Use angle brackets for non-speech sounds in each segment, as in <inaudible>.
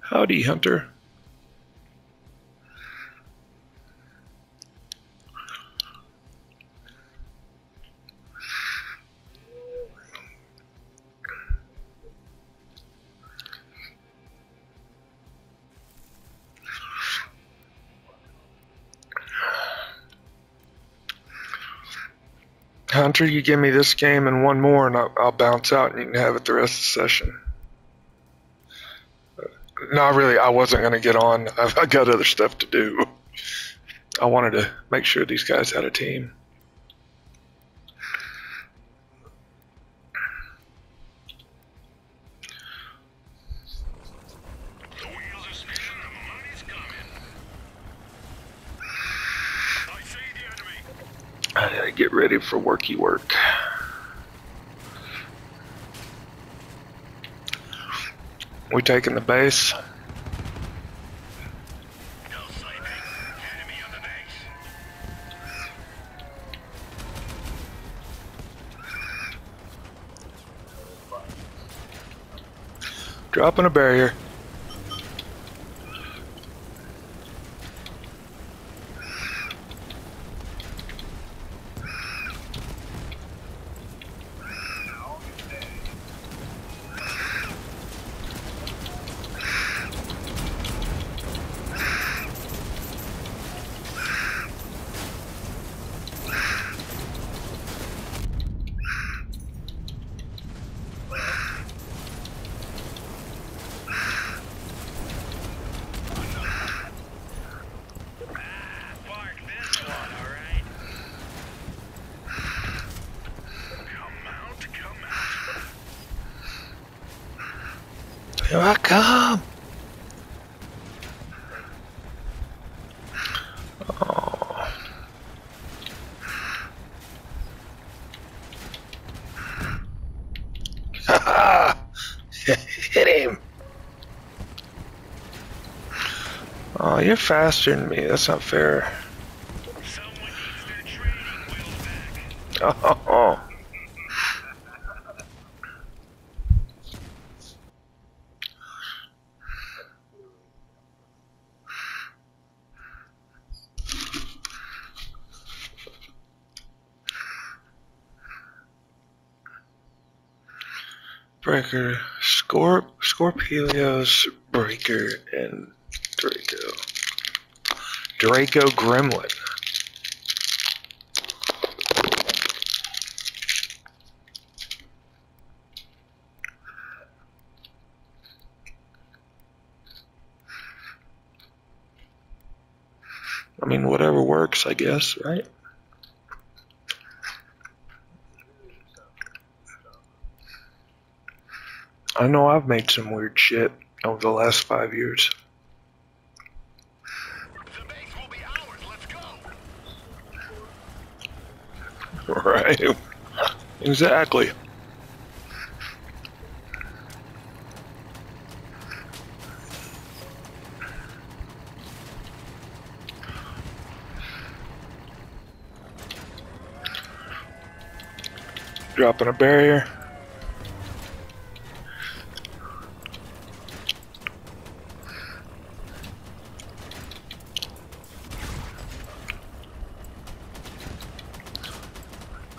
Howdy, Hunter. Hunter, you give me this game and one more, and I'll, I'll bounce out, and you can have it the rest of the session. Uh, not really, I wasn't going to get on. <laughs> I've, I got other stuff to do. I wanted to make sure these guys had a team. Get ready for worky work. We taking the base? Dropping a barrier. Here I come. Oh. <laughs> Hit him. Oh, you're faster than me. That's not fair. Someone needs their training wheels back. Oh. Breaker, Scorp, Scorpios, Breaker, and Draco. Draco Gremlin. I mean, whatever works, I guess, right? I know I've made some weird shit over the last five years. The base will be ours. Let's go. <laughs> Right. Exactly. Dropping a barrier.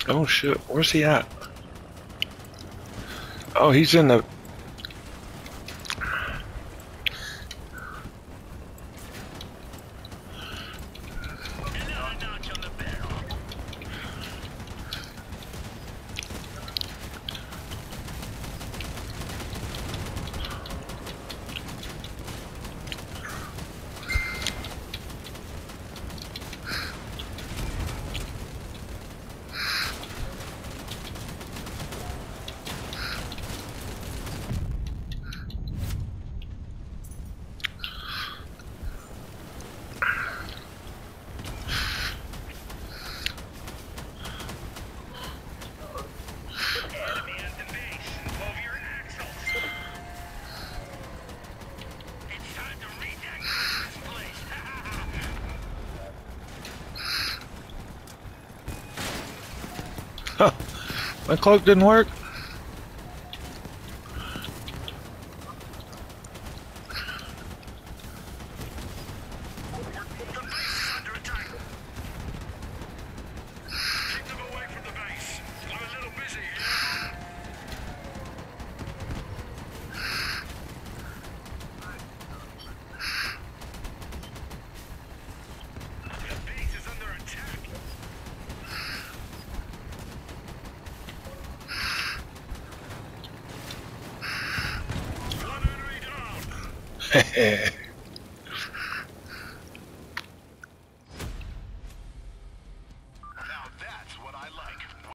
Oh shit, where's he at? Oh, he's in the. My cloak didn't work. え <laughs> ー